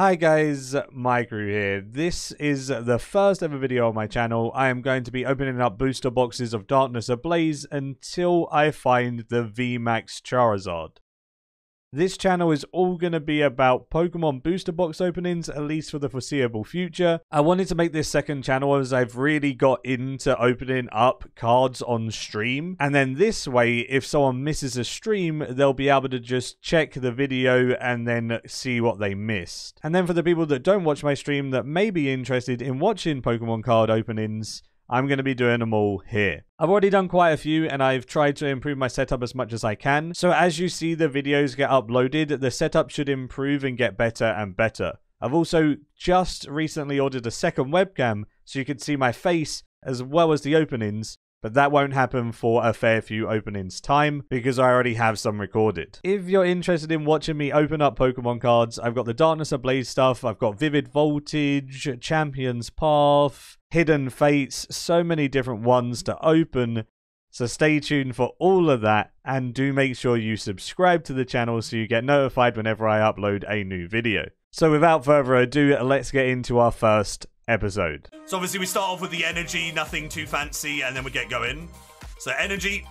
Hi guys, Maikeru here. This is the first ever video on my channel. I am going to be opening up booster boxes of Darkness Ablaze until I find the VMAX Charizard. This channel is all going to be about Pokemon booster box openings, at least for the foreseeable future. I wanted to make this second channel as I've really got into opening up cards on stream. And then this way, if someone misses a stream, they'll be able to just check the video and then see what they missed. And then for the people that don't watch my stream that may be interested in watching Pokemon card openings, I'm going to be doing them all here. I've already done quite a few and I've tried to improve my setup as much as I can. So as you see the videos get uploaded, the setup should improve and get better and better. I've also just recently ordered a second webcam so you can see my face as well as the openings but that won't happen for a fair few openings time because I already have some recorded. If you're interested in watching me open up Pokemon cards, I've got the Darkness Ablaze stuff, I've got Vivid Voltage, Champion's Path, Hidden Fates, so many different ones to open. So stay tuned for all of that and do make sure you subscribe to the channel so you get notified whenever I upload a new video. So without further ado, let's get into our first episode. So obviously we start off with the energy, nothing too fancy, and then we get going. So energy,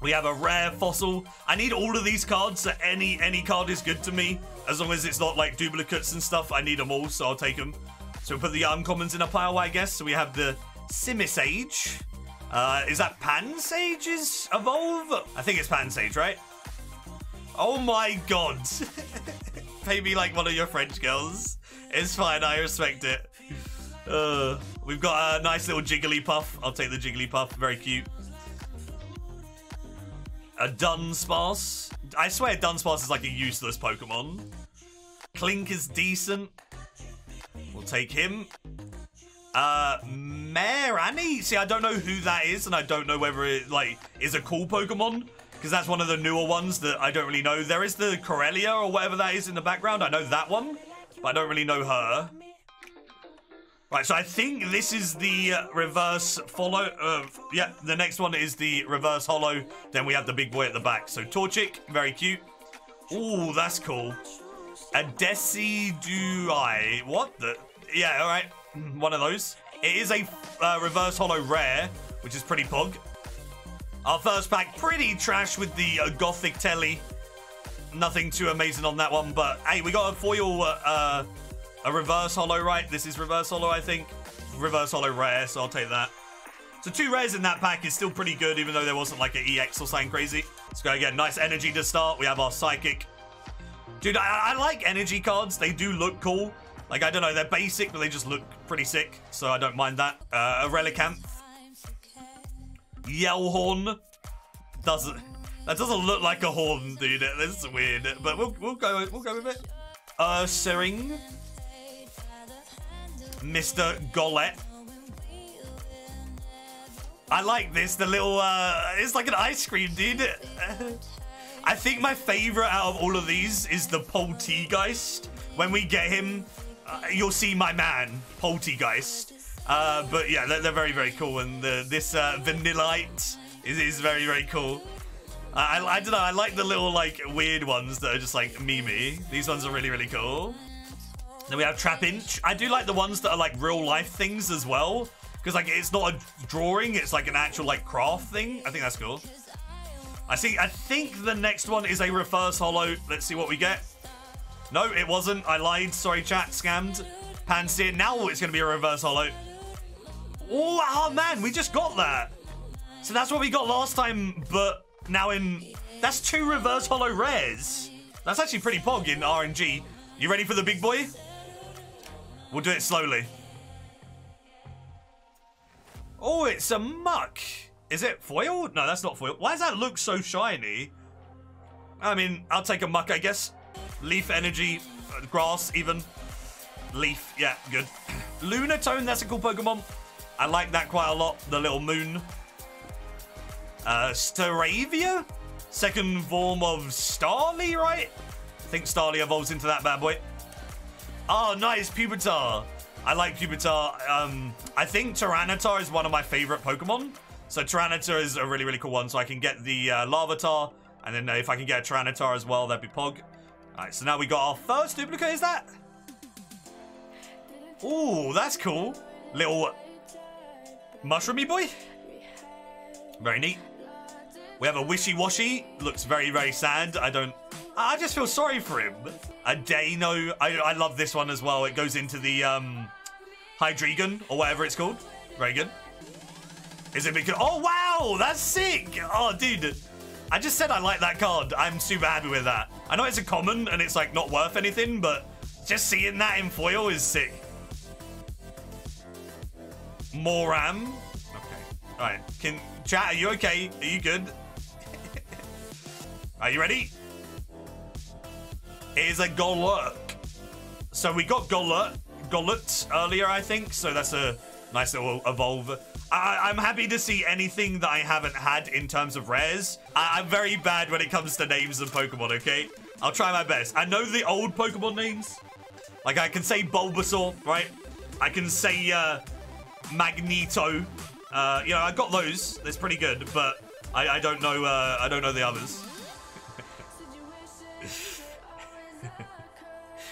we have a rare fossil. I need all of these cards, so any any card is good to me. As long as it's not like duplicates and stuff, I need them all, so I'll take them. So we put the uncommons in a pile, I guess. So we have the Simisage. Uh, is that Pansage's evolve? I think it's Pansage, right? Oh my god. Maybe like one of your French girls. It's fine, I respect it. Uh, we've got a nice little Jigglypuff. I'll take the Jigglypuff. Very cute. A Dunsparce. I swear Dunsparce is like a useless Pokemon. Klink is decent. We'll take him. Uh, Mareanie. See, I don't know who that is, and I don't know whether it, like, is a cool Pokemon. Because that's one of the newer ones that I don't really know. There is the Corellia or whatever that is in the background. I know that one, but I don't really know her. Right, so I think this is the uh, reverse follow. Uh, yeah, the next one is the reverse hollow. Then we have the big boy at the back. So Torchic, very cute. Ooh, that's cool. A I What the? Yeah, all right. One of those. It is a uh, reverse holo rare, which is pretty pug. Our first pack, pretty trash with the uh, Gothitelle. Nothing too amazing on that one, but hey, we got a foil uh, uh a reverse holo, right? This is reverse holo, I think. Reverse holo rare, so I'll take that. So two rares in that pack is still pretty good, even though there wasn't like an EX or something crazy. Let's go again. Nice energy to start. We have our Psychic. Dude, I, I like energy cards. They do look cool. Like, I don't know, they're basic, but they just look pretty sick. So I don't mind that. Uh, a Relicanth. Yellhorn. Doesn't... That doesn't look like a horn, dude. This is weird. But we'll, we'll go we'll go with it. Uh, Sering. Mr. Golett. I like this, the little, uh, it's like an ice cream, dude. I think my favorite out of all of these is the Polteageist. When we get him, uh, you'll see my man, Polteageist. Uh, but yeah, they're, they're, very, very cool. And the, this uh, Vanillite is, is very, very cool. I, I, I don't know, I like the little, like, weird ones that are just like Mimi. These ones are really, really cool. Then we have Trapinch. I do like the ones that are like real life things as well. Because like it's not a drawing, it's like an actual like craft thing. I think that's cool. I see. I think the next one is a reverse holo. Let's see what we get. No, it wasn't. I lied. Sorry, chat. Scammed. Pansear. Now it's going to be a reverse holo. Oh, oh, man. We just got that. So that's what we got last time, but now in... That's two reverse holo rares. That's actually pretty pog in RNG. You ready for the big boy? We'll do it slowly. Oh, it's a Muk. Is it foil? No, that's not foil. Why does that look so shiny? I mean, I'll take a Muk, I guess. Leaf energy, uh, grass even. Leaf, yeah, good. Lunatone, that's a cool Pokemon. I like that quite a lot, the little moon. Uh, Staravia? Second form of Starly, right? I think Starly evolves into that bad boy. Oh, nice, Pupitar. I like Pupitar. Um, I think Tyranitar is one of my favorite Pokemon. So Tyranitar is a really, really cool one. So I can get the uh, Larvitar. And then uh, if I can get a Tyranitar as well, that'd be Pog. All right, so now we got our first duplicate, is that? Ooh, that's cool. Little mushroomy boy. Very neat. We have a Wishiwashi. Looks very, very sad. I don't... I just feel sorry for him. A Deino. I, I love this one as well. It goes into the um, Hydreigon, or whatever it's called. Very good. Is it because... Oh, wow! That's sick! Oh, dude. I just said I like that card. I'm super happy with that. I know it's a common, and it's, like, not worth anything, but just seeing that in foil is sick. Moram. Okay. All right. Can chat? Are you okay? Are you good? are you ready? It is a Golurk. So we got Golurk, Golett earlier, I think. So that's a nice little evolve. I, am happy to see anything that I haven't had in terms of rares. I, I'm very bad when it comes to names of Pokemon. Okay, I'll try my best. I know the old Pokemon names. Like I can say Bulbasaur, right? I can say uh, Magneto. Uh, you know, I got those. That's pretty good, but I, I don't know. Uh, I don't know the others.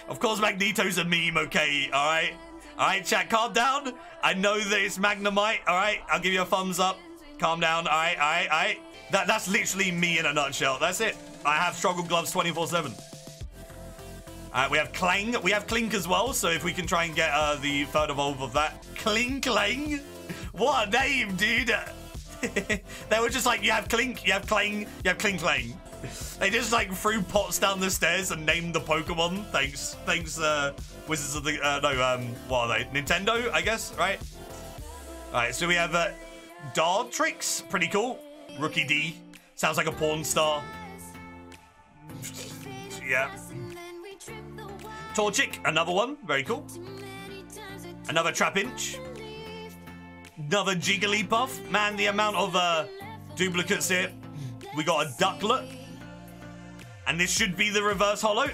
of course, Magneto's a meme. Okay, all right, all right. Chat, calm down. I know that it's Magnemite. All right, I'll give you a thumbs up. Calm down. All right, all right, all right. That that's literally me in a nutshell. That's it. I have struggle gloves 24/7. Uh, we have Klang. We have Klink as well, so if we can try and get uh, the third evolve of that. Klinklang? What a name, dude! they were just like, you have Klink, you have Klang, you have Klinklang. They just like threw pots down the stairs and named the Pokemon. Thanks, thanks, uh, Wizards of the, uh, no, um, what are they? Nintendo, I guess, right? Alright, so we have uh, Dartrix, pretty cool. Rookidee, sounds like a porn star. yeah. Torchic, another one. Very cool. Another Trapinch. Another Jigglypuff. Man, the amount of uh, duplicates here. We got a Ducklett. And this should be the reverse holo.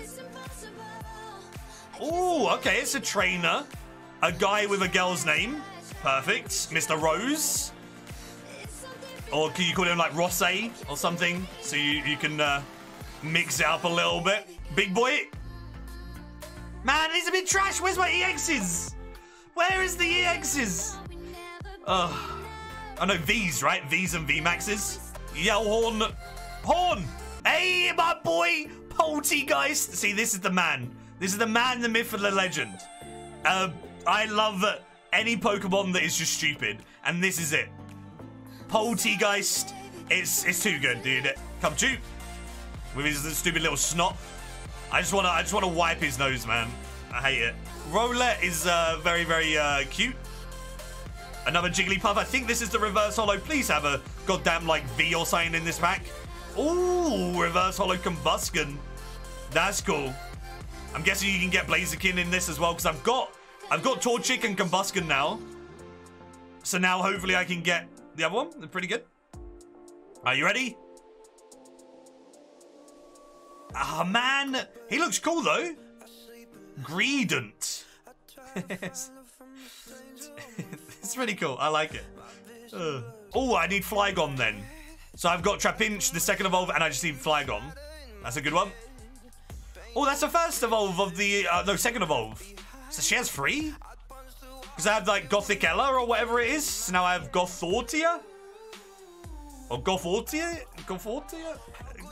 Oh, okay, it's a trainer. A guy with a girl's name. Perfect. Mr. Rose. Or can you call him like Rosé or something? So you, you can uh, mix it up a little bit. Big boy. Man, he's a bit trash. Where's my EXs? Where is the EXs? Oh know V's, right? V's and VMAXs. Yellhorn. Horn! Hey, my boy! Polteageist! See, this is the man. This is the man, the myth, and the legend. Uh, I love any Pokemon that is just stupid, and this is it. Polteageist. It's it's too good, dude. Come to with his stupid little snot. I just wanna I just wanna wipe his nose, man. I hate it. Rowlet is uh, very, very uh, cute. Another Jigglypuff. I think this is the reverse holo. Please have a goddamn like V or something in this pack. Ooh, reverse holo Combusken. That's cool. I'm guessing you can get Blaziken in this as well because I've got I've got Torchic and Combusken now. So now hopefully I can get the other one. They're pretty good. Are you ready? Ah, oh, man. He looks cool, though. Greedent. it's really cool. I like it. Uh. Oh, I need Flygon then. So I've got Trapinch, the second evolve, and I just need Flygon. That's a good one. Oh, that's the first evolve of the... Uh, no, second evolve. So she has three? Because I have, like, Gothitella or whatever it is. So now I have Gothortia? Or Gothortia? Gothortia?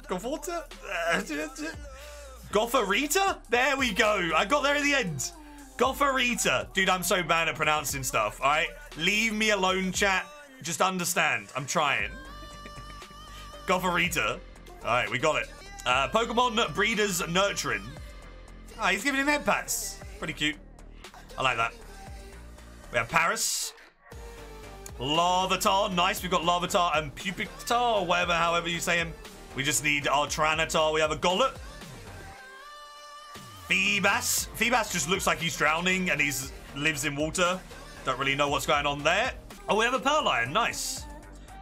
Gothortia? Gotharita? There we go. I got there in the end. Gotharita. Dude, I'm so bad at pronouncing stuff, alright? Leave me alone, chat. Just understand. I'm trying. Gotharita. Alright, we got it. Uh, Pokemon Breeders Nurturing. Ah, he's giving him head pats. Pretty cute. I like that. We have Paras. Larvitar. Nice. We've got Larvitar and Pupitar, or whatever, however you say him. We just need our Tyranitar. We have a Golett. Feebas. Feebas just looks like he's drowning and he lives in water. Don't really know what's going on there. Oh, we have a Purrloin. Nice.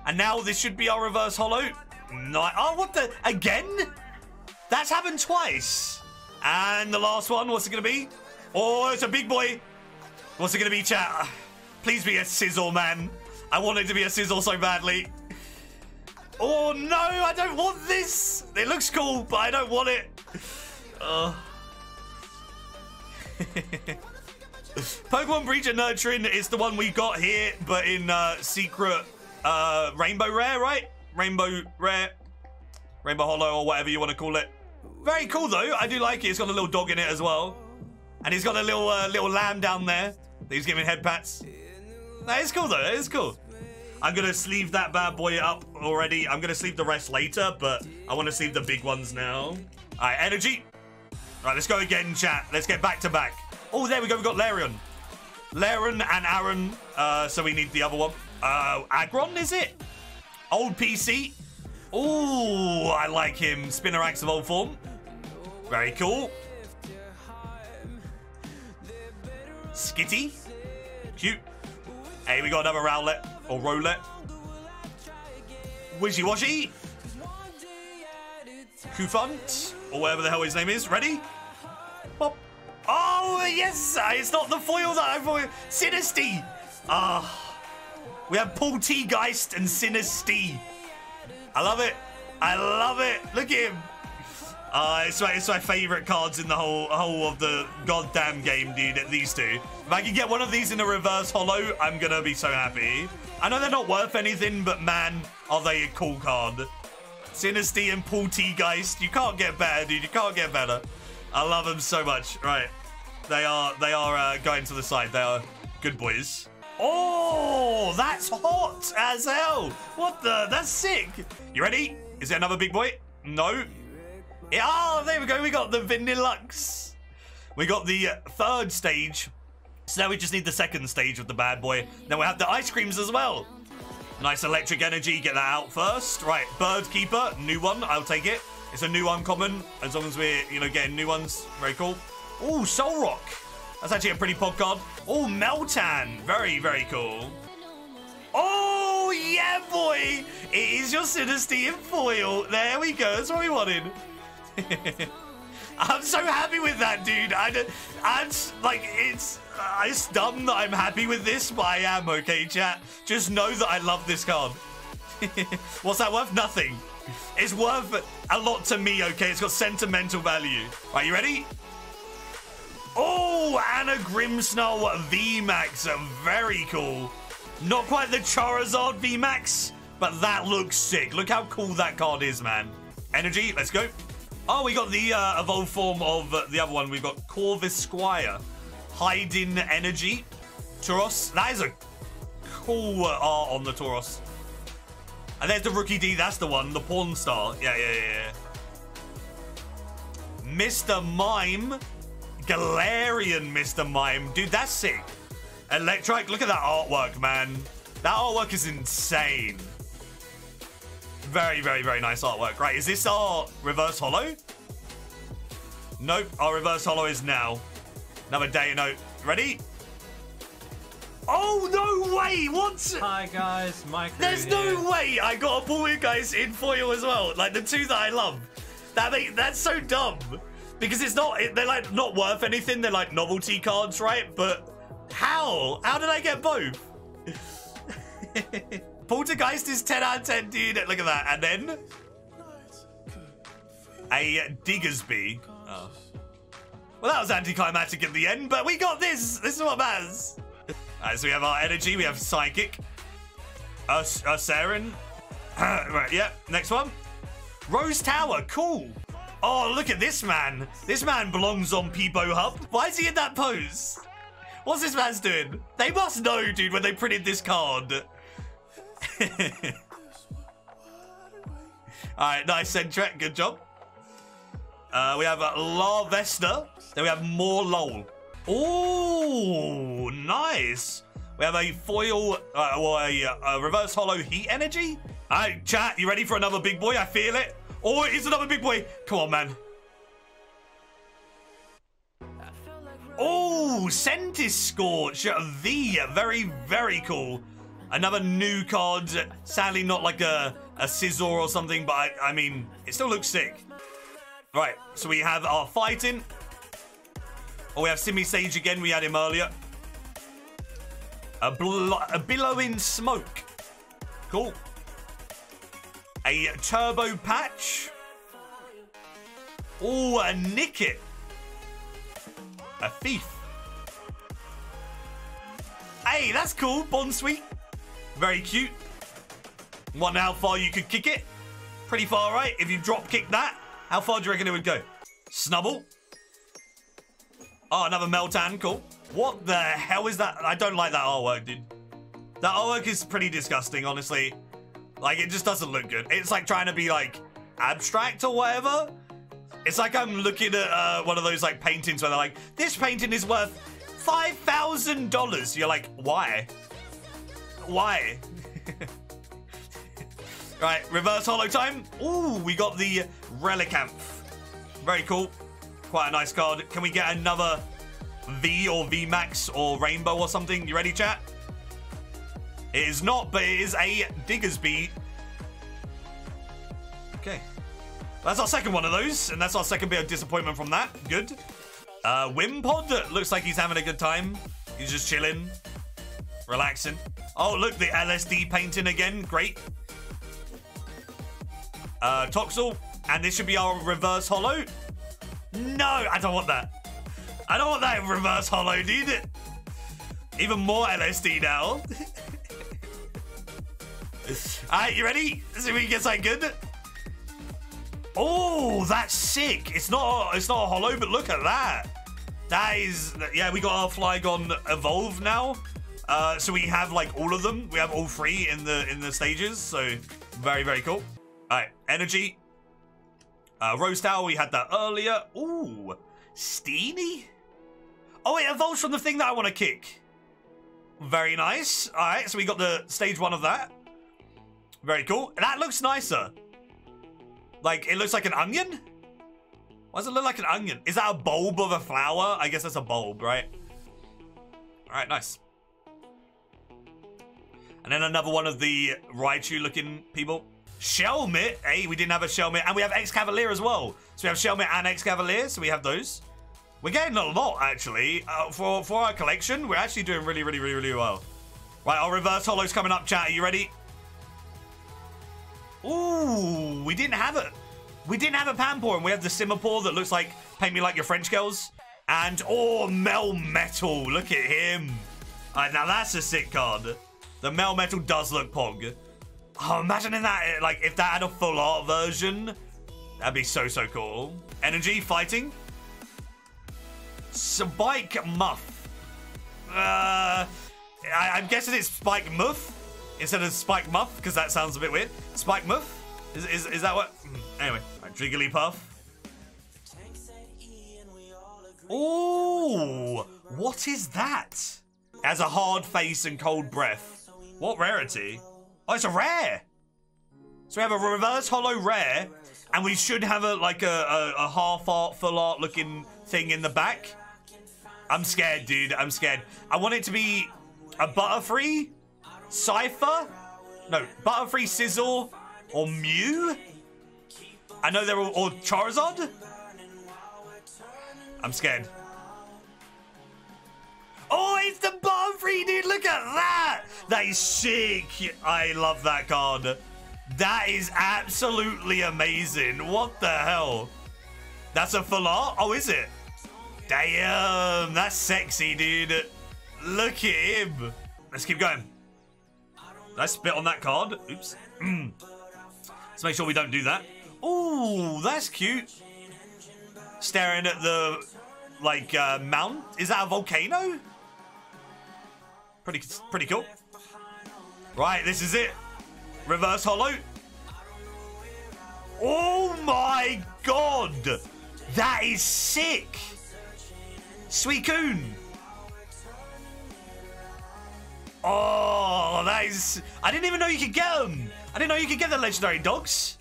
And now this should be our reverse holo. Nice. Oh, what the? Again? That's happened twice. And the last one, what's it going to be? Oh, it's a big boy. What's it going to be, chat? Please be a sizzle, man. I want it to be a sizzle so badly. Oh no, I don't want this. It looks cool, but I don't want it. Uh. Pokemon Breeder's Nurturing is the one we got here, but in uh, secret uh, Rainbow Rare, right? Rainbow Rare, Rainbow Hollow, or whatever you want to call it. Very cool though. I do like it. It's got a little dog in it as well, and he's got a little uh, little lamb down there. that He's giving head pats. That is cool though. It is cool. I'm gonna sleeve that bad boy up already. I'm gonna sleeve the rest later, but I want to sleeve the big ones now. All right, energy. Right, let's go again, chat. Let's get back to back. Oh, there we go. We got Lairon. Lairon and Aron. Uh, so we need the other one. Uh, Aggron, is it? Old PC. Oh, I like him. Spinarak of old form. Very cool. Skitty. Cute. Hey, we got another Rowlet or Rowlet. Wishy Washy. Cufant, or whatever the hell his name is. Ready? Pop. Oh, yes! It's not the foil that I thought. Sinistea. Ah. we have Polteageist and Sinistea. I love it. I love it. Look at him. Uh, it's my, it's my favorite cards in the whole whole of the goddamn game, dude. These two. If I can get one of these in a reverse hollow, I'm gonna be so happy. I know they're not worth anything, but man, are they a cool card. Sinistea and Polteageist. You can't get better, dude. You can't get better. I love them so much. Right. They are they are uh, going to the side. They are good boys. Oh, that's hot as hell. What the? That's sick. You ready? Is there another big boy? No. Oh, there we go. We got the Vanilluxe. We got the uh, third stage. So now we just need the second stage of the bad boy. Then we have the ice creams as well. Nice electric energy. Get that out first. Right, Bird Keeper. New one. I'll take it. It's a new uncommon. As long as we're, you know, getting new ones. Very cool. Oh, Solrock. That's actually a pretty pod card. Oh, Meltan. Very, very cool. Oh, yeah, boy. It is your Sinistea foil. There we go. That's what we wanted. I'm so happy with that, dude. I, I'm like, it's, uh, it's dumb that I'm happy with this, but I am, okay, chat? Just know that I love this card. What's that worth? Nothing. It's worth a lot to me, okay? It's got sentimental value. Right, you ready? Oh, Anna Grimmsnarl VMAX. Very cool. Not quite the Charizard VMAX, but that looks sick. Look how cool that card is, man. Energy, let's go. Oh, we got the uh, evolved form of uh, the other one. We've got Corvisquire. Hiding Energy. Tauros. That is a cool uh, art on the Tauros. And there's the Rookidee. That's the one. The Porn Star. Yeah, yeah, yeah. Mr. Mime. Galarian Mr. Mime. Dude, that's sick. Electric. Look at that artwork, man. That artwork is insane. Very, very, very nice artwork. Right, is this our reverse hollow? Nope, our reverse hollow is now. Another Deino. Ready? Oh, no way! What? Hi, guys. Mike. There's here. no way I got a you guys in foil as well. Like the two that I love. That make, That's so dumb. Because it's not, they're like not worth anything. They're like novelty cards, right? But how? How did I get both? Polteageist is 10 out of 10, dude. Look at that. And then a Diggersby. Oh. Well, that was anticlimactic at the end, but we got this. This is what matters. Alright, so we have our energy. We have psychic. Us, us, right, yeah. Next one. Rose Tower. Cool. Oh, look at this man. This man belongs on Peebo Hub. Why is he in that pose? What's this man's doing? They must know, dude, when they printed this card. Alright, nice Sentret, good job. Uh, we have uh, Larvesta. Then we have Morelull. Oh, nice. We have a foil, uh, or a, a reverse hollow heat energy. All right, chat, you ready for another big boy? I feel it. Oh, it is another big boy. Come on, man. Oh, Centiskorch V. Very, very cool. Another new card. Sadly, not like a, a Scizor or something, but I, I mean, it still looks sick. Right, so we have our fighting. Oh, we have Simisage again. We had him earlier. A, a billowing smoke. Cool. A turbo patch. Oh, a Nickit. A thief. Hey, that's cool. Bounsweet. Very cute. Wonder how far you could kick it. Pretty far, right? If you drop kick that, how far do you reckon it would go? Snubbull. Oh, another Meltan. Cool. What the hell is that? I don't like that artwork, dude. That artwork is pretty disgusting, honestly. Like, it just doesn't look good. It's like trying to be, like, abstract or whatever. It's like I'm looking at uh, one of those, like, paintings where they're like, this painting is worth $5,000. You're like, why? Why? right, reverse holo time. Ooh, we got the Relicanth. Very cool. Quite a nice card. Can we get another V or V Max or Rainbow or something? You ready, chat? It is not, but it is a Diggersby. Okay. That's our second one of those, and that's our second bit of disappointment from that. Good. Uh, Wimpod looks like he's having a good time. He's just chilling, relaxing. Oh, look, the LSD painting again. Great. Uh, Toxel, and this should be our reverse hollow. No, I don't want that. I don't want that reverse hollow, dude. Even more LSD now. Alright, you ready? Let's see if we can get something good. Oh, that's sick. It's not it's not a holo, but look at that. That is yeah, we got our Flygon evolve now. Uh, so we have like all of them. We have all three in the in the stages. So very, very cool. Alright, energy. Uh, Rose Tower, we had that earlier. Ooh, Steenee? Oh, it evolves from the thing that I want to kick. Very nice. All right, so we got the stage one of that. Very cool. That looks nicer. Like, it looks like an onion? Why does it look like an onion? Is that a bulb of a flower? I guess that's a bulb, right? All right, nice. And then another one of the Raichu-looking people. Shelmet. Hey, we didn't have a Shelmet. And we have Excavalier as well. So we have Shelmet and Excavalier. So we have those. We're getting a lot, actually. Uh, for, for our collection, we're actually doing really, really, really, really well. Right, our reverse holo's coming up, chat. Are you ready? Ooh, we didn't have it. We didn't have a Panpour, and we have the Simipour that looks like Paint Me Like Your French Girls. And, oh, Melmetal. Look at him. All right, now that's a sick card. The Melmetal does look pog. Oh, imagine in that, like, if that had a full art version, that'd be so, so cool. Energy, fighting. Spike Muff. Uh, I, am guessing it's Spike Muff instead of Spike Muff, because that sounds a bit weird. Spike Muff? Is, is, is that what? Hmm, anyway, right, Jigglypuff. Ooh, what is that? Has a hard face and cold breath. What rarity? Oh, it's a rare. So we have a reverse hollow rare, and we should have a like a, a, a half art, full art looking thing in the back. I'm scared, dude. I'm scared. I want it to be a Butterfree, Cypher, no, Butterfree, Sizzle, or Mew. I know they're all, or Charizard. I'm scared. Oh, it's the Butterfree, dude. Look at that. That is sick. I love that card. That is absolutely amazing. What the hell? That's a full art? Oh, is it? Damn, that's sexy, dude. Look at him. Let's keep going. Let's spit on that card. Oops. Let's make sure we don't do that. Ooh, that's cute. Staring at the, like, uh, mount. Is that a volcano? Pretty, pretty cool. Right, this is it. Reverse holo. Oh my god! That is sick! Suicune! Oh, that is... I didn't even know you could get them! I didn't know you could get the legendary dogs.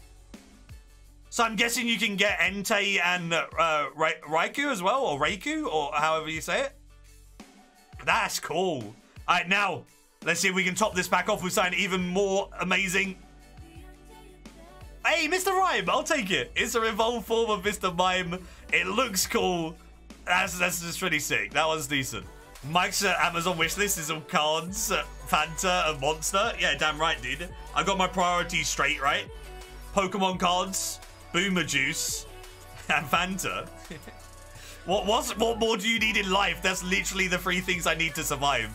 So I'm guessing you can get Entei and uh, Ra Raikou as well, or Raikou, or however you say it. That's cool. All right, now, let's see if we can top this back off with something even more amazing. Hey, Mr. Mime, I'll take it. It's a evolved form of Mr. Mime. It looks cool. That's that's just pretty sick. That one's decent. Mike's uh, Amazon wishlist is on cards, uh, Fanta, and Monster. Yeah, damn right, dude. I got my priorities straight, right? Pokemon cards, Boomer Juice, and Fanta. what what what more do you need in life? That's literally the three things I need to survive.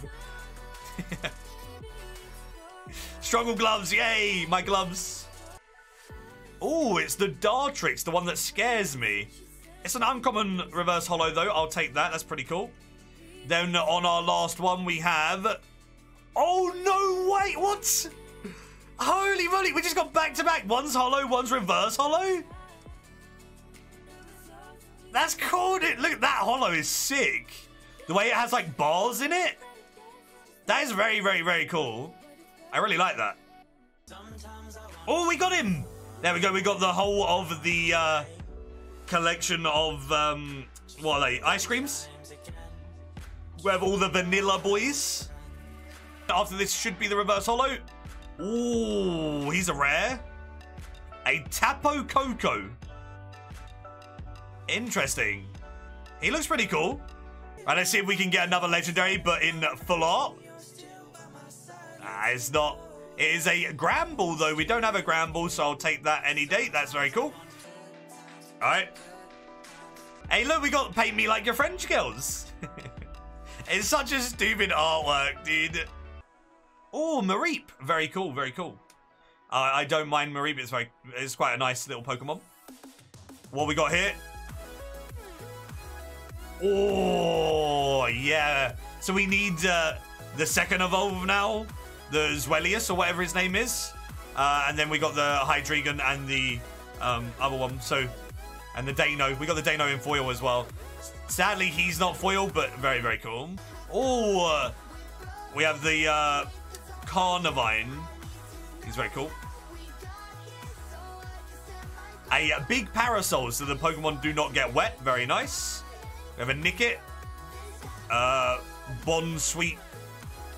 Struggle gloves, yay! My gloves. Oh, it's the Dartrix, the one that scares me. It's an uncommon reverse hollow, though. I'll take that. That's pretty cool. Then on our last one we have. Oh no! Wait, what? Holy moly! We just got back to back. One's hollow, one's reverse hollow. That's cool. Dude. Look, that hollow is sick. The way it has like bars in it. That is very, very, very cool. I really like that. Oh, we got him. There we go. We got the whole of the uh, collection of um, what are they? Ice creams. We have all the vanilla boys. After this should be the reverse holo. Ooh, he's a rare. A Tapu Koko. Interesting. He looks pretty cool. Right, let's see if we can get another legendary, but in full art. It's not. It is a Gramble, though. We don't have a Gramble, so I'll take that any day. That's very cool. All right. Hey, look, we got Paint Me Like Your French Girls. it's such a stupid artwork, dude. Oh, Mareep. Very cool, very cool. Uh, I don't mind Mareep. It's, very, it's quite a nice little Pokemon. What we got here? Oh, yeah. So we need uh, the second evolve now, the Zweilous or whatever his name is. Uh, and then we got the Hydreigon and the um, other one. So, and the Deino. We got the Deino in foil as well. Sadly, he's not foil, but very, very cool. Oh, we have the uh, Carnivine. He's very cool. A big parasol so the Pokemon do not get wet. Very nice. We have a Nickit. Uh, Bounsweet.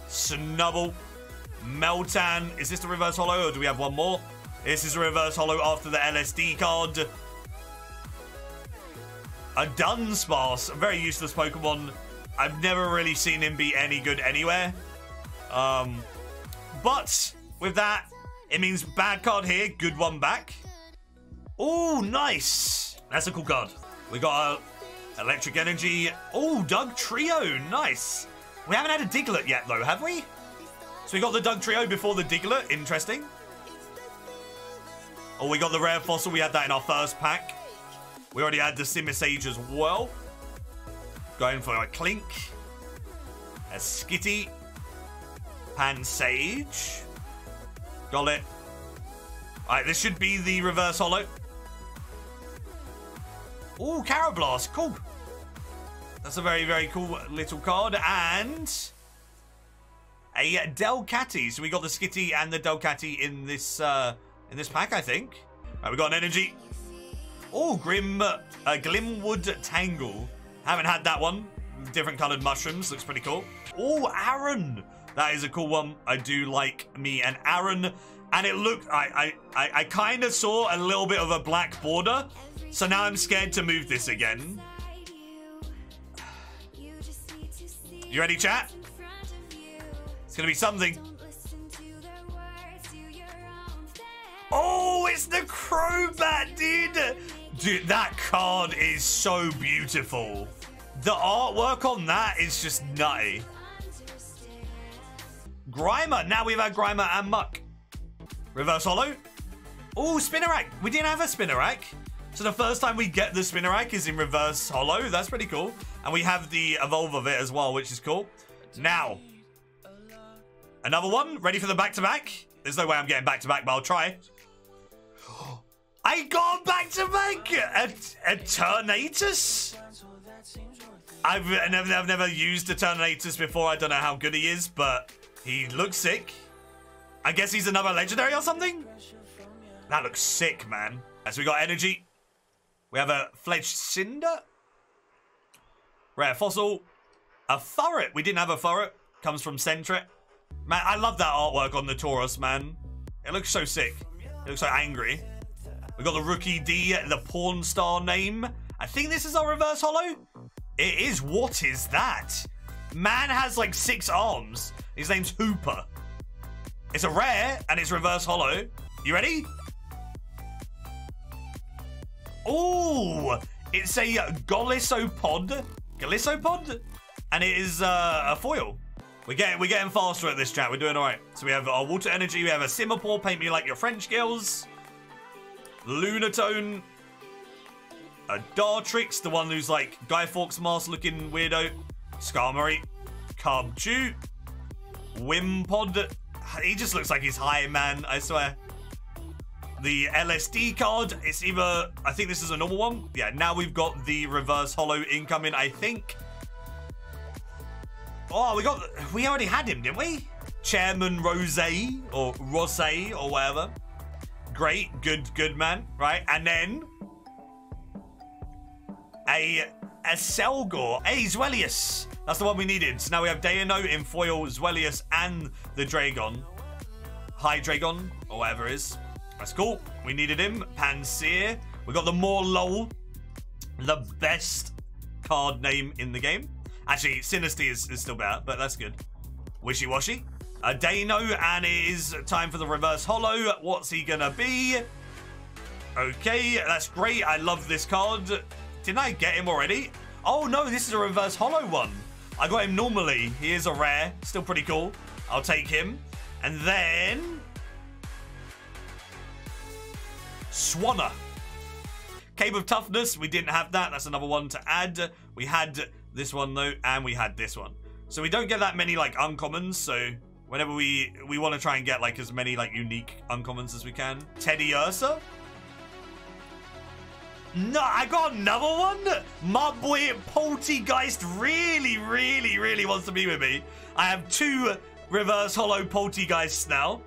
Snubbull. Meltan. Is this the reverse holo or do we have one more? This is a reverse holo after the LSD card. A Dunsparce. A very useless Pokemon. I've never really seen him be any good anywhere. Um, but with that, it means bad card here, good one back. Oh, nice. That's a cool card. We got a electric energy. Oh, Dugtrio, nice. We haven't had a Diglett yet, though, have we? So we got the Dugtrio before the Diglett. Interesting. Oh, we got the rare fossil. We had that in our first pack. We already had the Simisage as well. Going for a Klink. A Skitty. Pansage. Got it. Alright, this should be the reverse hollow. Ooh, Karrablast. Cool. That's a very, very cool little card. And a Delcatty. So we got the Skitty and the Delcatty in this uh, in this pack, I think. Right, we got an energy. Oh, Grim, uh, Glimwood Tangle. Haven't had that one. Different coloured mushrooms. Looks pretty cool. Oh, Aron. That is a cool one. I do like me and Aron. And it looked, I, I, I, I kind of saw a little bit of a black border. So now I'm scared to move this again. You ready, chat? To be something. Oh, it's the Crobat, dude. Dude, that card is so beautiful. The artwork on that is just nutty. Grimer. Now we've had Grimer and Muk. Reverse Holo. Oh, Spinarak. We didn't have a Spinarak. So the first time we get the Spinarak is in Reverse Holo. That's pretty cool. And we have the Evolve of it as well, which is cool. Now, another one. Ready for the back-to-back? -back? There's no way I'm getting back-to-back, -back, but I'll try. I got back-to-back! A, a Turnatus? I've never, I've never used a Turnatus before. I don't know how good he is, but he looks sick. I guess he's another legendary or something? That looks sick, man. So we got energy. We have a fledged cinder. Rare fossil. A Furret. We didn't have a Furret. Comes from Sentret. Man, I love that artwork on the Tauros, man. It looks so sick. It looks so angry. We got the Rookidee, the Porn Star name. I think this is our reverse holo. It is. What is that? Man has like six arms. His name's Hooper. It's a rare and it's reverse holo. You ready? Oh, it's a Golisopod. Golisopod? And it is uh, a foil. We're getting, we're getting faster at this chat. We're doing all right. So we have our water energy. We have a Simipour, paint me like your French girls. Lunatone. A Dartrix, the one who's like Guy Fawkes mask looking weirdo. Skarmory. Cubchoo. Wimpod. He just looks like he's high, man, I swear. The LSD card, it's either, I think this is a normal one. Yeah, now we've got the reverse holo incoming, I think. Oh, we got, we already had him, didn't we? Chairman Rose or Rose or whatever. Great, good, good man, right? And then a a Selgor, a Zweilous. That's the one we needed. So now we have Deino in foil, Zweilous, and the Dragon. Hydreigon, or whatever it is. That's cool. We needed him. Pansear. We got the Morelull. The best card name in the game. Actually, Sinistea is, is still better, but that's good. Wishiwashi. A uh, Deino, and it is time for the reverse holo. What's he gonna be? Okay, that's great. I love this card. Didn't I get him already? Oh no, this is a reverse holo one. I got him normally. He is a rare. Still pretty cool. I'll take him. And then... Swanna. Cape of Toughness, we didn't have that. That's another one to add. We had this one though, and we had this one. So we don't get that many like uncommons, so whenever we we want to try and get like as many like unique uncommons as we can. Teddiursa. No, I got another one. My boy Polteageist really, really, really wants to be with me. I have two reverse hollow Polteageists now.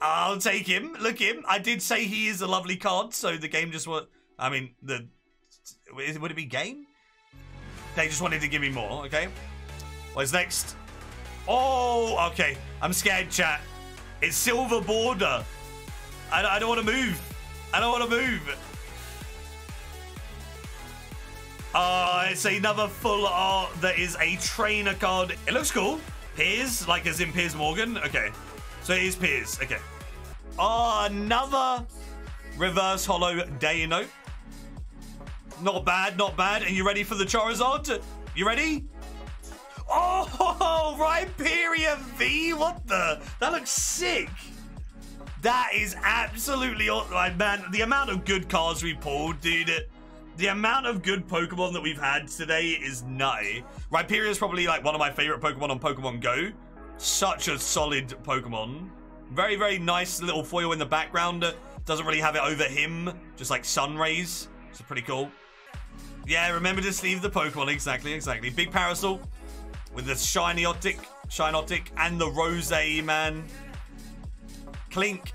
I'll take him. Look him. I did say he is a lovely card, so the game just what I mean the would it be game? They just wanted to give me more, okay? What's next? Oh, okay. I'm scared, chat. It's silver border. I, I don't want to move. I don't want to move. Uh, it's another full art that is a trainer card. It looks cool. Piers, like as in Piers Morgan. Okay. So it is Piers. Okay. Oh, another reverse holo Deino. Not bad, not bad. And you ready for the Charizard? You ready? Oh, Rhyperior V. What the? That looks sick. That is absolutely awesome. Man, the amount of good cards we pulled, dude. The amount of good Pokemon that we've had today is nutty. Rhyperior is probably like one of my favorite Pokemon on Pokemon Go. Such a solid Pokemon. Very, very nice little foil in the background. Doesn't really have it over him. Just like sun rays. It's pretty cool. Yeah, remember to sleeve the Pokemon. Exactly, exactly. Big Parasol with the shiny optic, shine optic, and the rose man. Klink,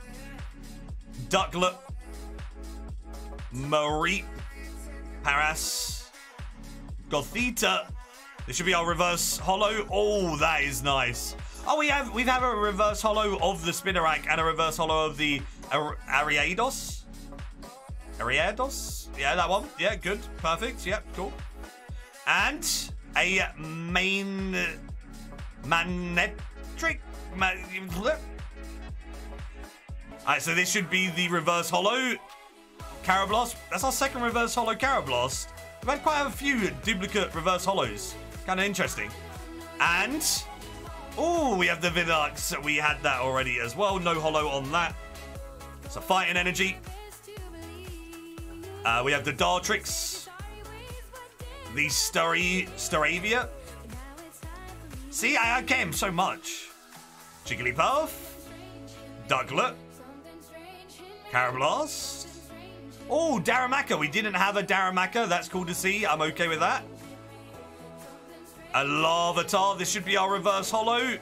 Ducklett, Mareep, Paras, Gothita. This should be our reverse hollow. Oh, that is nice. Oh, we have we've have a reverse hollow of the Spinarak and a reverse hollow of the Ar Ariados. Ariados? Yeah, that one. Yeah, good. Perfect. Yep, yeah, cool. And a main magnetic. Alright, so this should be the reverse hollow Karrablast. That's our second reverse hollow Karrablast. We've had quite a few duplicate reverse hollows. Kind of interesting. And, oh, we have the Vidux. We had that already as well. No hollow on that. So fighting energy. Uh, we have the Dartrix. The Stari Staravia. See, I, him so much. Jigglypuff. Ducklett. Karrablast. Oh, Darumaka. We didn't have a Darumaka. That's cool to see. I'm okay with that. A Larvitar. This should be our reverse hollow.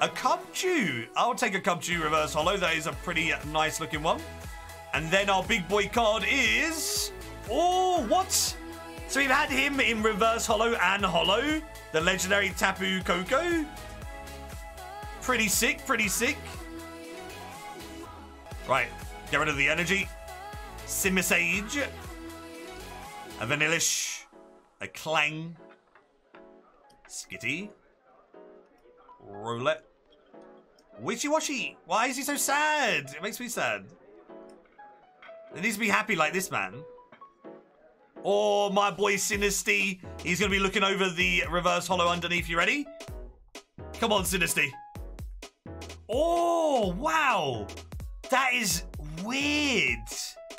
A Cubchoo. I'll take a Cubchoo reverse hollow. That is a pretty nice looking one. And then our big boy card is... Oh, what? So we've had him in reverse Hollow and Hollow. The legendary Tapu Koko. Pretty sick, pretty sick. Right, get rid of the energy. Simisage, a Vanillish, a Clang. Skitty, Rowlet, Wishy Washy. Why is he so sad? It makes me sad. It needs to be happy like this man. Or my boy Sinistea. He's going to be looking over the reverse hollow underneath. You ready? Come on, Sinistea. Oh, wow. That is weird.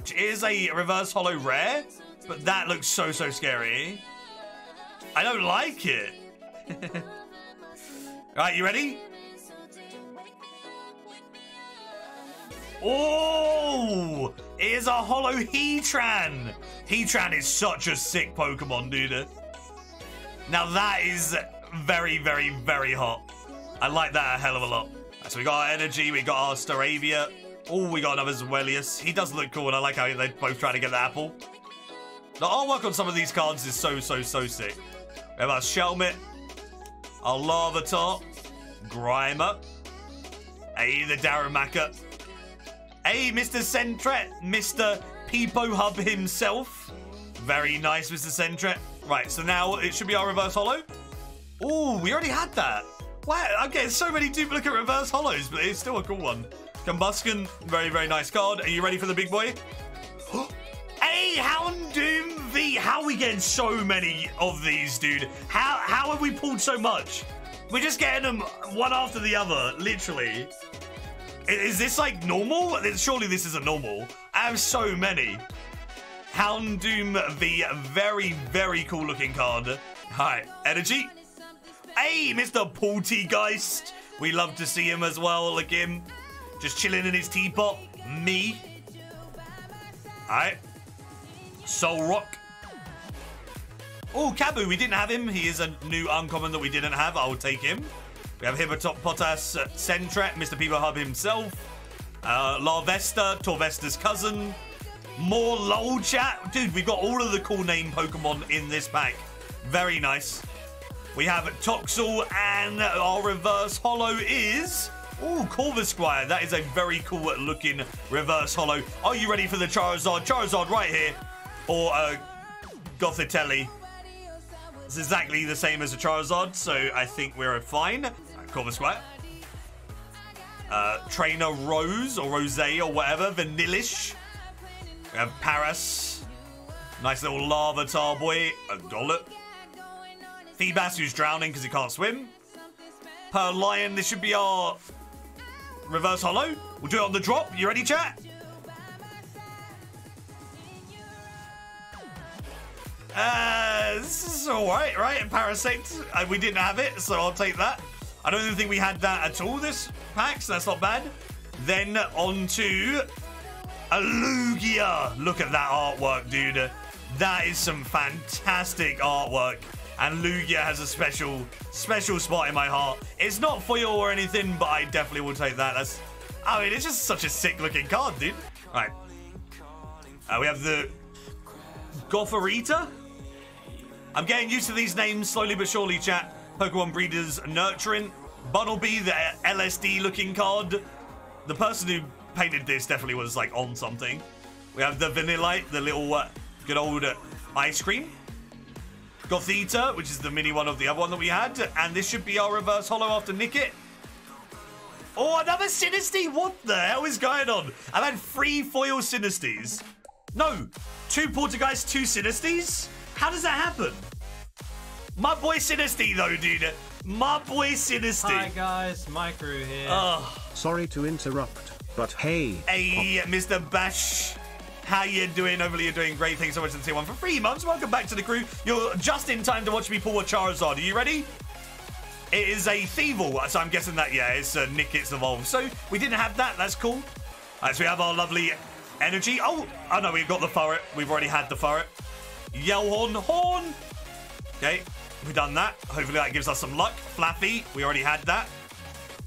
It is a reverse hollow rare, but that looks so, so scary. I don't like it. right, you ready? Oh, it is a hollow Heatran. Heatran is such a sick Pokemon, dude. Now that is very, very, very hot. I like that a hell of a lot. So we got our energy, we got our Staravia. Oh, we got another Zweilous. He does look cool, and I like how they're both try to get the apple. The artwork on some of these cards is so, so, so sick. We have our Shelmet, our Larvitar, Grimer, hey, the Darumaka, hey, Mr. Sentret, Mr. Peepo Hub himself. Very nice, Mr. Sentret. Right, so now it should be our reverse hollow. Oh, we already had that. Wow, I'm getting so many duplicate reverse hollows, but it's still a cool one. Combusken, very, very nice card. Are you ready for the big boy? hey, Houndoom V! How are we getting so many of these, dude? How how have we pulled so much? We're just getting them one after the other, literally. Is this like normal? Surely this isn't normal. I have so many. Houndoom the very, very cool looking card. Hi, energy. Hey, Mr. Polteageist. We love to see him as well. Look him. Just chilling in his teapot. Me. Alright. Solrock. Oh, Kabu, we didn't have him. He is a new uncommon that we didn't have. I will take him. We have uh, Sentret, Mr. Peepo Hub himself. Uh, Larvesta, Torvesta's cousin. Morelull chat. Dude, we've got all of the cool name Pokemon in this pack. Very nice. We have Toxel, and our reverse hollow is. Ooh, Corvisquire. That is a very cool looking reverse hollow. Are you ready for the Charizard? Charizard right here. Or uh, Gothitelle. It's exactly the same as a Charizard, so I think we're fine. Corvisquire. Uh, Trainer Rose or Rose or whatever. Vanillish. We have Paras. Nice little Larvitar boy. A Golett. Feebas, who's drowning because he can't swim. Purrloin, this should be our reverse hollow. We'll do it on the drop. You ready, chat? Uh, this is alright, right? Parasect, uh, we didn't have it, so I'll take that. I don't even think we had that at all this pack, so that's not bad. Then on to a Lugia. Look at that artwork, dude. That is some fantastic artwork and Lugia has a special, special spot in my heart. It's not foil or anything, but I definitely will take that. That's, I mean, it's just such a sick looking card, dude. All right. Uh, we have the Gothorita. I'm getting used to these names slowly but surely, chat. Pokemon Breeder's Nurturing. Bunnelby, the LSD looking card. The person who painted this definitely was like on something. We have the Vanillite, the little uh, good old uh, ice cream. Gothita, which is the mini one of the other one that we had. And this should be our reverse hollow after Nickit. Oh, another Sinistea! What the hell is going on? I've had three foil Sinisteas. No, two Poltergeist, two Sinisteas? How does that happen? My boy Sinistea, though, dude. My boy Sinistea. Hi, guys. Maikeru here. Oh. Sorry to interrupt, but hey. Hey, Mr. Bash. How you doing? Hopefully you're doing great. Thanks so much for the tier one for three months. Welcome back to the crew. You're just in time to watch me pull a Charizard. Are you ready? It is a Thievul, so I'm guessing that, yeah, it's uh, a Nickit's evolved. So we didn't have that. That's cool. All right, so we have our lovely energy. Oh, oh no, we've got the Furret. We've already had the Furret. Yellhorn, Horn. Okay, we've done that. Hopefully that gives us some luck. Flaaffy, we already had that.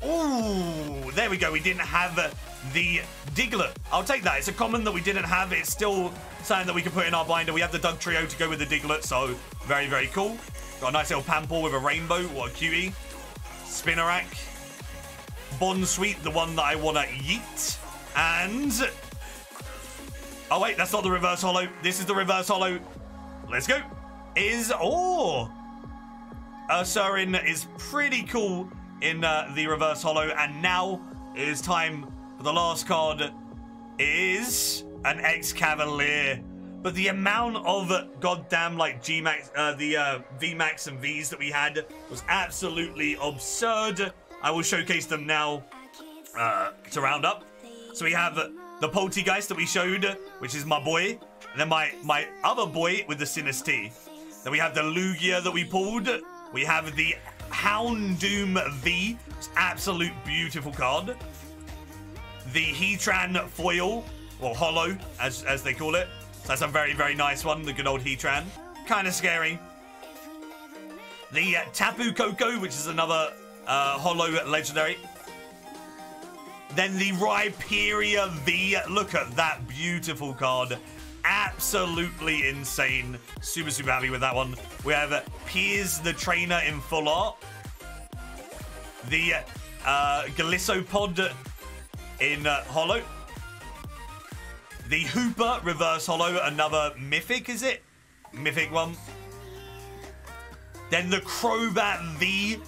Ooh, there we go. We didn't have the Diglett. I'll take that. It's a common that we didn't have. It's still something that we can put in our binder. We have the Dugtrio to go with the Diglett, so very, very cool. Got a nice little Pampor with a rainbow. What a cutie. Spinarak. Bounsweet, the one that I want to yeet. And... Oh, wait, that's not the reverse hollow. This is the reverse hollow. Let's go. Is... Oh! Ursaring is pretty cool in uh, the reverse hollow. And now it is time for the last card is an Escavalier. but the amount of goddamn like G Max, uh, the uh, V Max and Vs that we had was absolutely absurd. I will showcase them now uh, to round up. So we have the Polteageist that we showed, which is my boy, and then my my other boy with the Sinistea. Then we have the Lugia that we pulled. We have the Houndoom V, absolute beautiful card. The Heatran foil, or hollow, as as they call it. So that's a very, very nice one, the good old Heatran. Kind of scary. The uh, Tapu Koko, which is another uh, hollow legendary. Then the Rhyperior V. Look at that beautiful card. Absolutely insane. Super, super happy with that one. We have Piers the Trainer in full art. The uh, Golisopod in uh, hollow. The Hoopa Reverse Hollow, another Mythic, is it? Mythic one. Then the Crobat V.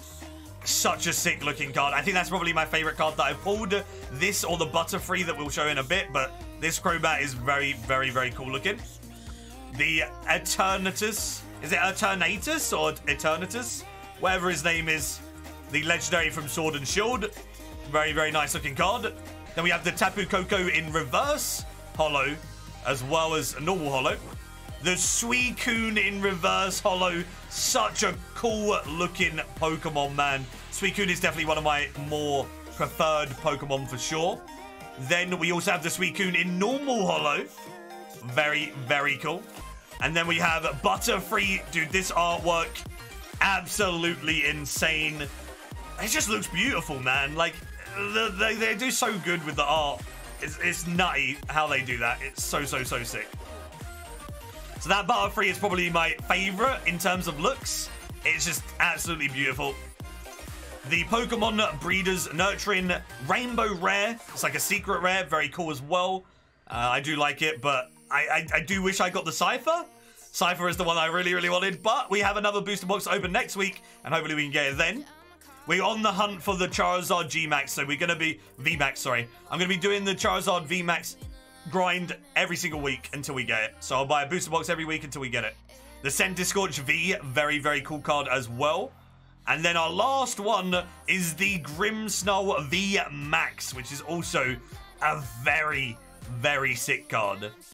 Such a sick looking card. I think that's probably my favorite card that I've pulled. This or the Butterfree that we'll show in a bit, but this Crobat is very, very, very cool looking. The Eternatus. Is it Eternatus or Eternatus? Whatever his name is. The legendary from Sword and Shield. Very, very nice looking card. Then we have the Tapu Koko in reverse hollow, as well as a normal hollow. The Suicune in reverse hollow. Such a cool looking Pokemon, man. Suicune is definitely one of my more preferred Pokemon for sure. Then we also have the Suicune in normal hollow. Very, very cool. And then we have Butterfree. Dude, this artwork, absolutely insane. It just looks beautiful, man. Like, they, they do so good with the art. It's, it's nutty how they do that. It's so, so, so sick. So that Butterfree is probably my favorite in terms of looks. It's just absolutely beautiful. The Pokemon Breeder's Nurturing Rainbow Rare. It's like a secret rare. Very cool as well. Uh, I do like it, but I, I, I do wish I got the Cypher. Cypher is the one I really, really wanted, but we have another booster box open next week, and hopefully we can get it then. We're on the hunt for the Charizard G-Max, so we're going to be... V-Max, sorry. I'm going to be doing the Charizard V-Max grind every single week until we get it. So I'll buy a booster box every week until we get it. The Centiskorch V, very, very cool card as well. And then our last one is the Grimmsnarl V Max, which is also a very, very sick card.